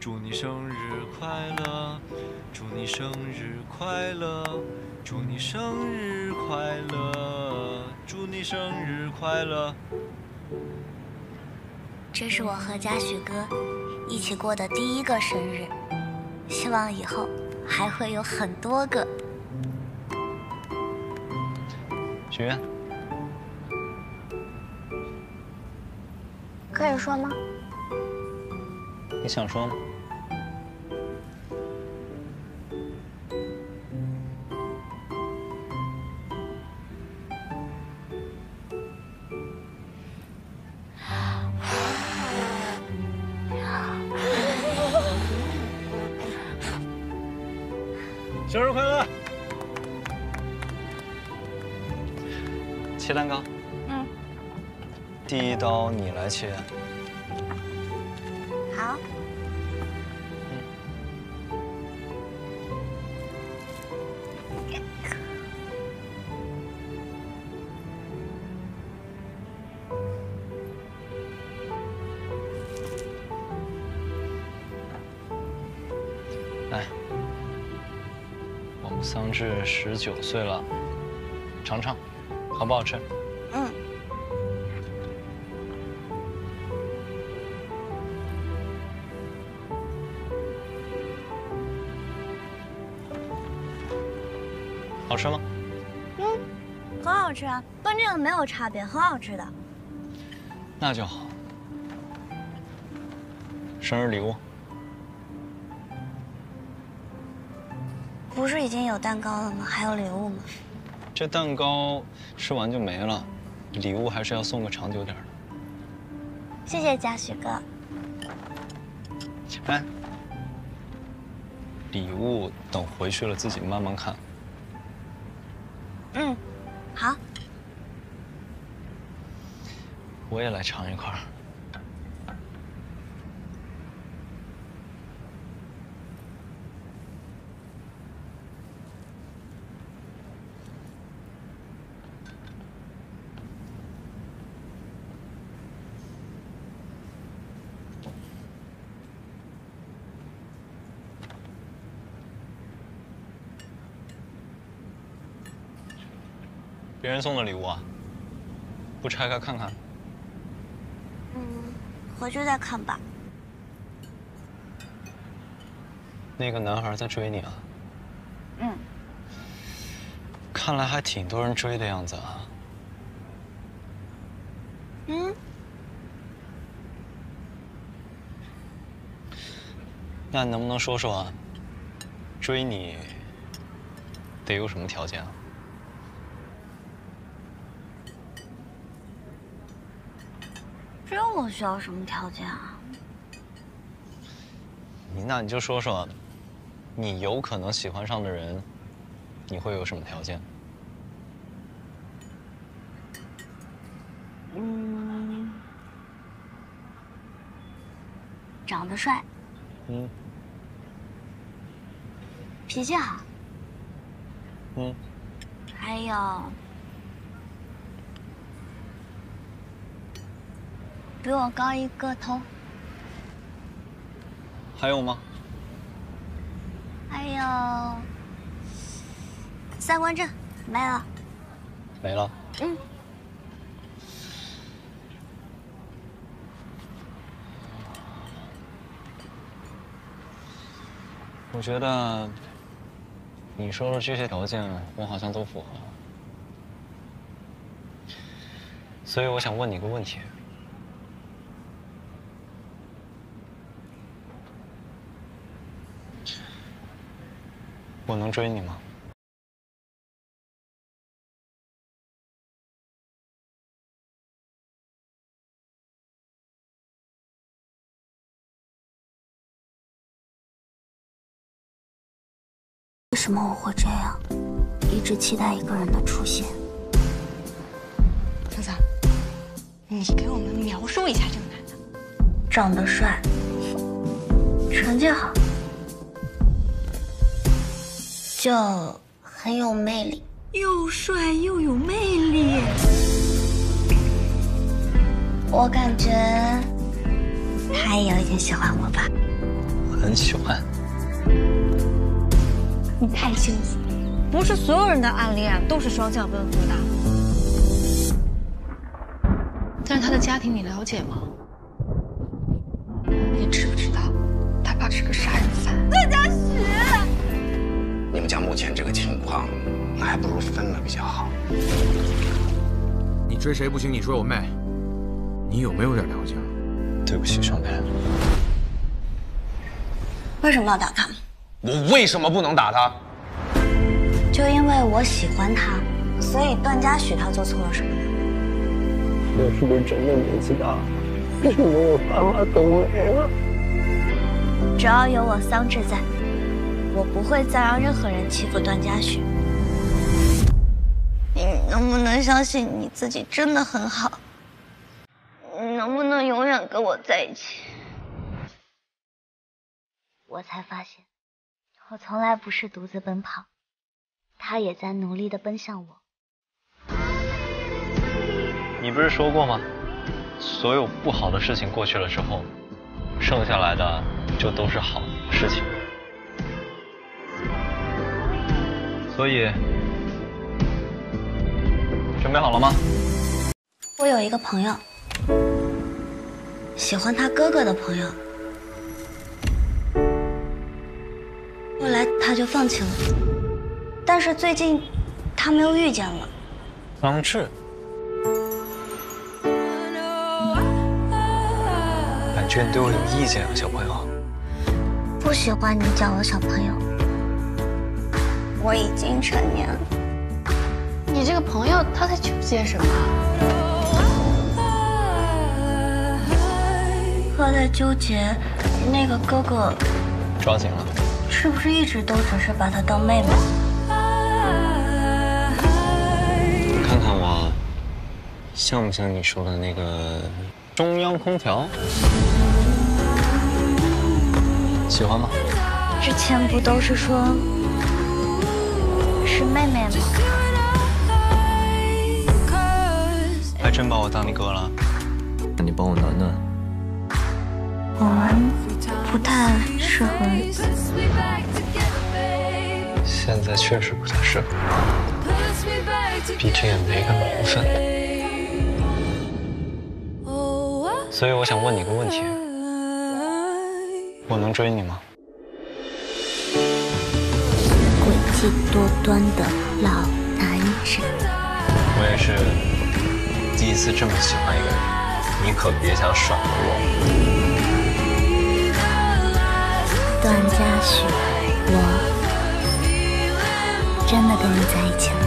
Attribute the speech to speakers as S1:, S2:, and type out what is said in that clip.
S1: 祝你生日快乐，祝你生日快乐，祝你生日快乐，祝你生日快乐。
S2: 这是我和嘉许哥一起过的第一个生日，希望以后还会有很多个。
S1: 许愿，
S2: 可以说吗？
S1: 你想说吗？生日快乐！切蛋糕。
S2: 嗯。
S1: 第一刀你来切。来，我们桑稚十九岁了，尝尝，好不好吃？
S2: 嗯。
S1: 好吃吗？
S2: 嗯，很好吃啊，跟这个没有差别，很好吃的。
S1: 那就好。生日礼物。
S2: 不是已经有蛋糕了吗？还有礼物吗？
S1: 这蛋糕吃完就没了，礼物还是要送个长久点的。
S2: 谢谢嘉许哥。
S1: 哎，礼物等回去了自己慢慢看。
S2: 嗯，好。
S1: 我也来尝一块。别人送的礼物啊，不拆开看看？
S2: 嗯，回去再看吧。
S1: 那个男孩在追你啊？
S2: 嗯。
S1: 看来还挺多人追的样子啊。
S2: 嗯。
S1: 那你能不能说说，追你得有什么条件啊？
S2: 追我需要什么条件啊？
S1: 你那你就说说，你有可能喜欢上的人，你会有什么条件？
S2: 嗯，长得帅。嗯。脾气好。嗯。还有。比我高一个头，
S1: 还有吗？
S2: 还有三观正，没了。
S1: 没了。嗯。我觉得你说的这些条件，我好像都符合，所以我想问你个问题。我能追你吗？
S2: 为什么我会这样，一直期待一个人的出现？
S3: 泽泽，你给我们描述一下这个男的。
S2: 长得帅，成绩好。就很有魅力，
S3: 又帅又有魅力。
S2: 我感觉他也有一点喜欢我吧。
S1: 很喜欢。
S3: 你太幸福了，不是所有人的暗恋都是双向奔赴的。但是他的家庭你了解吗？你知不知道，他爸是个杀人犯？
S4: 目前这个情况，那还不如分了比较好。
S5: 你追谁不行，你追我妹，你有没有点良心？
S1: 对不起，兄弟。
S2: 为什么要打他？
S4: 我为什么不能打他？
S2: 就因为我喜欢他，所以段嘉许他做错了什么呢？
S6: 我是不是真的年纪大？为什么我爸妈都没了？
S2: 只要有我桑稚在，我不会再让任何人欺负段嘉许。你能不能相信你自己真的很好？你能不能永远跟我在一起？我才发现，我从来不是独自奔跑，他也在努力的奔向我。
S1: 你不是说过吗？所有不好的事情过去了之后，剩下来的就都是好事情。所以，准备好了吗？
S2: 我有一个朋友，喜欢他哥哥的朋友，后来他就放弃了。但是最近，他们又遇见了。
S1: 方志，感觉你对我有意见啊，小朋友。
S2: 不喜欢你叫我小朋友，我已经成年了。
S3: 你这个朋友他在纠结什么？
S2: 他在纠结那个哥哥
S1: 抓紧了。
S2: 是不是一直都只是把她当妹妹？
S1: 看看我，像不像你说的那个中央空调？喜欢吗？
S2: 之前不都是说是妹妹吗？
S1: 还真把我当你哥了？那你帮我暖暖。
S2: 我们不太适合。
S1: 现在确实不太适合，毕竟也没个名分。所以我想问你个问题：我能追你吗？
S2: 诡计多端的老男人。
S1: 我也是第一次这么喜欢一个人，你可别想甩了我。
S2: 段嘉许，我真的跟你在一起了。